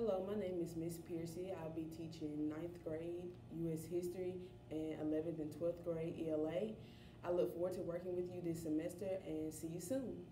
Hello, my name is Miss Piercy. I'll be teaching ninth grade U.S. History and 11th and 12th grade ELA. I look forward to working with you this semester and see you soon.